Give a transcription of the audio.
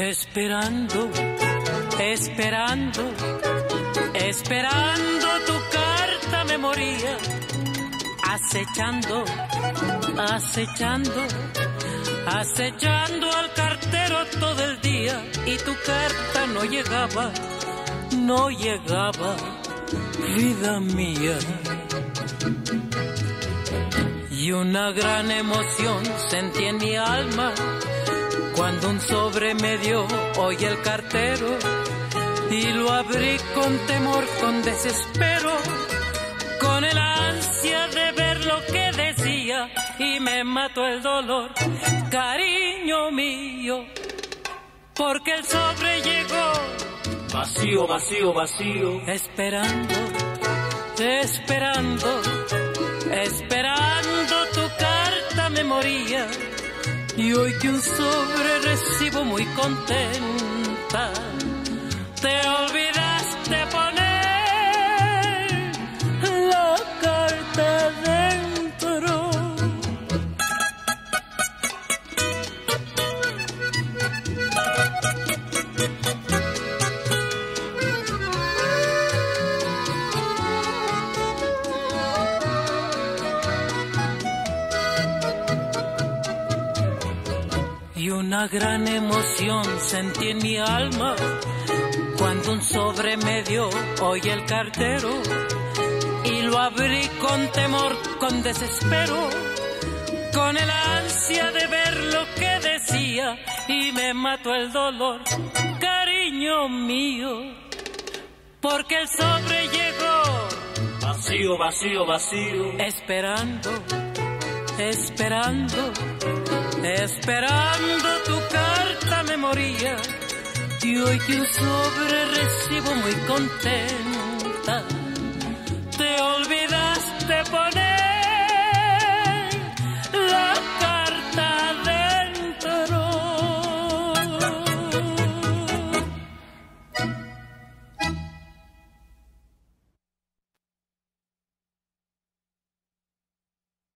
Esperando, esperando, esperando tu carta me moría. Acechando, acechando, acechando al cartero todo el día y tu carta no llegaba, no llegaba, vida mía. Y una gran emoción sentí en mi alma cuando un sobre me dio hoy el cartero y lo abrí con temor, con desespero, con el ansia de ver lo que decía y me mató el dolor, cariño mío, porque el sobre llegó. Vacío, vacío, vacío, esperando, esperando, esperando tu carta me moría y hoy que un sobre recibo muy contenta, te olvidaste una gran emoción sentí en mi alma cuando un sobre me dio hoy el cartero y lo abrí con temor, con desespero, con el ansia de ver lo que decía y me mató el dolor, cariño mío, porque el sobre llegó. Vacío, vacío, vacío, esperando, esperando Esperando tu carta me moría. Y hoy que un sobre recibo muy contenta